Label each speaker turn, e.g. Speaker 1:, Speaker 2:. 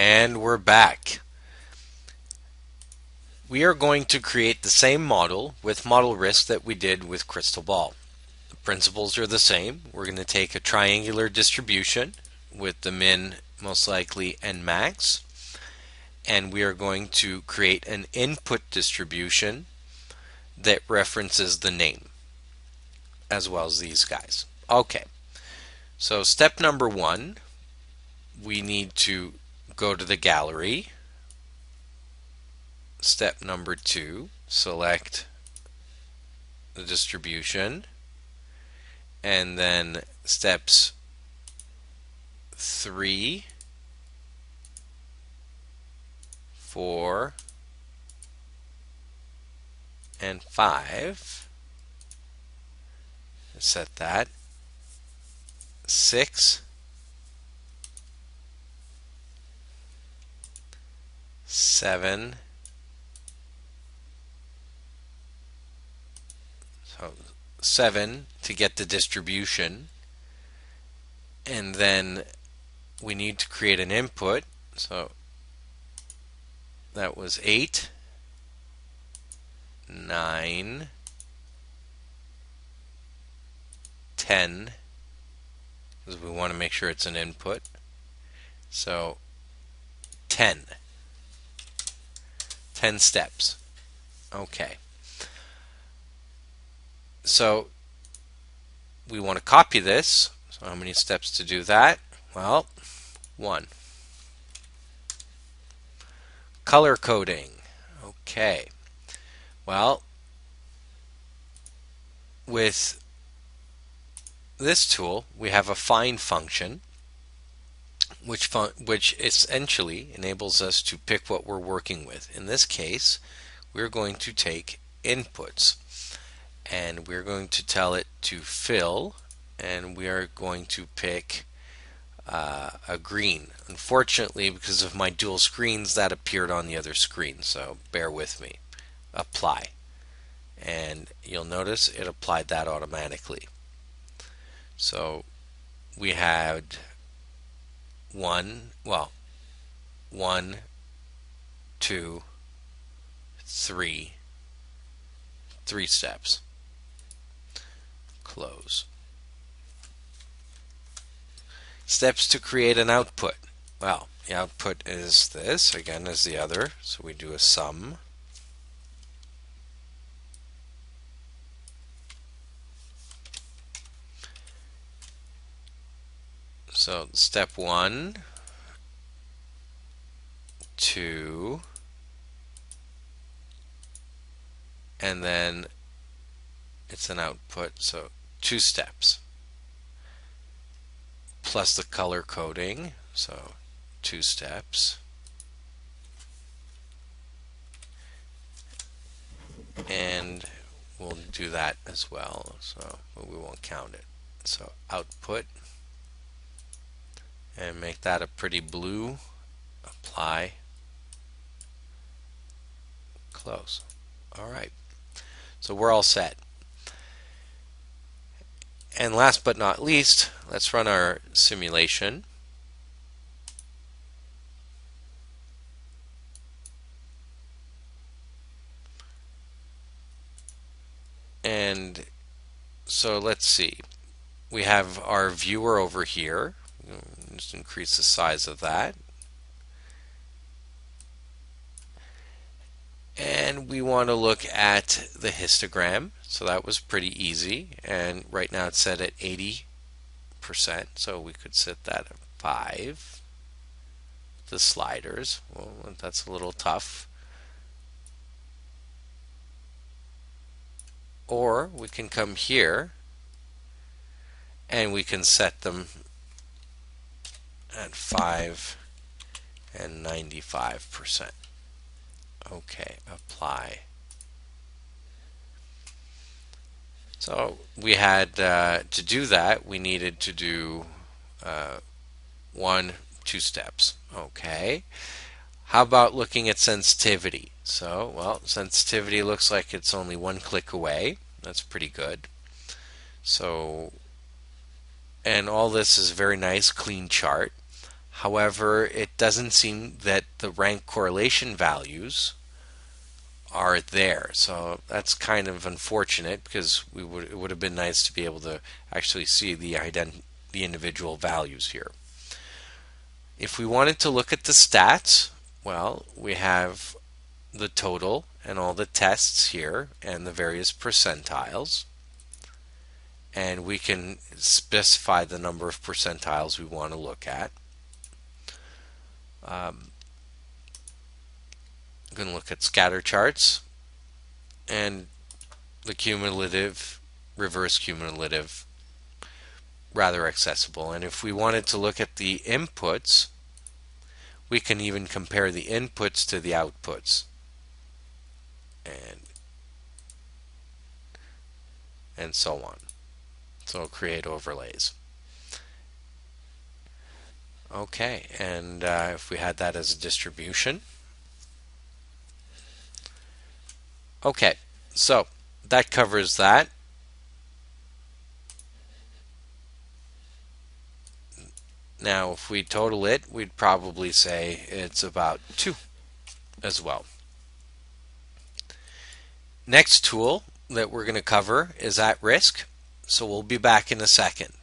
Speaker 1: And we're back. We are going to create the same model with ModelRisk that we did with Crystal Ball. The principles are the same. We're going to take a triangular distribution with the min, most likely, and max. And we are going to create an input distribution that references the name as well as these guys. Okay, so step number one, we need to go to the gallery. Step number two, select the distribution. And then steps three, four, and five. Set that. Six, seven, so seven to get the distribution, and then we need to create an input. So that was eight, nine, ten, because we want to make sure it's an input. So 10. 10 steps. Okay. So we want to copy this. So how many steps to do that? Well, one. Color coding. Okay. Well, with this tool, we have a find function which, fun which essentially enables us to pick what we're working with. In this case, we're going to take inputs and we're going to tell it to fill and we are going to pick uh, a green. Unfortunately, because of my dual screens, that appeared on the other screen, so bear with me. Apply. And you'll notice it applied that automatically. So we had one, well, one, two, three, three steps. Close. Steps to create an output. Well, the output is this, again as the other, so we do a sum. So step one, two, and then it's an output, so two steps plus the color coding, so two steps. And we'll do that as well, so but we won't count it. So output and make that a pretty blue. Apply. Close. All right. So we're all set. And last but not least, let's run our simulation. And so let's see. We have our viewer over here. Just increase the size of that. And we want to look at the histogram. So that was pretty easy. And right now it's set at 80%. So we could set that at 5. The sliders. Well, that's a little tough. Or we can come here and we can set them at 5 and 95%. Okay, apply. So we had uh, to do that, we needed to do uh, one, two steps. Okay. How about looking at sensitivity? So, well, sensitivity looks like it's only one click away. That's pretty good. So, and all this is very nice, clean chart. However, it doesn't seem that the rank correlation values are there. So that's kind of unfortunate because we would it would have been nice to be able to actually see the ident the individual values here. If we wanted to look at the stats, well, we have the total and all the tests here and the various percentiles. And we can specify the number of percentiles we want to look at. Um, I'm going to look at scatter charts and the cumulative, reverse cumulative, rather accessible. And if we wanted to look at the inputs, we can even compare the inputs to the outputs. And and so on. So create overlays. Okay, and uh, if we had that as a distribution. Okay, so that covers that. Now, if we total it, we'd probably say it's about 2 as well. Next tool that we're going to cover is @RISK, so we'll be back in a second.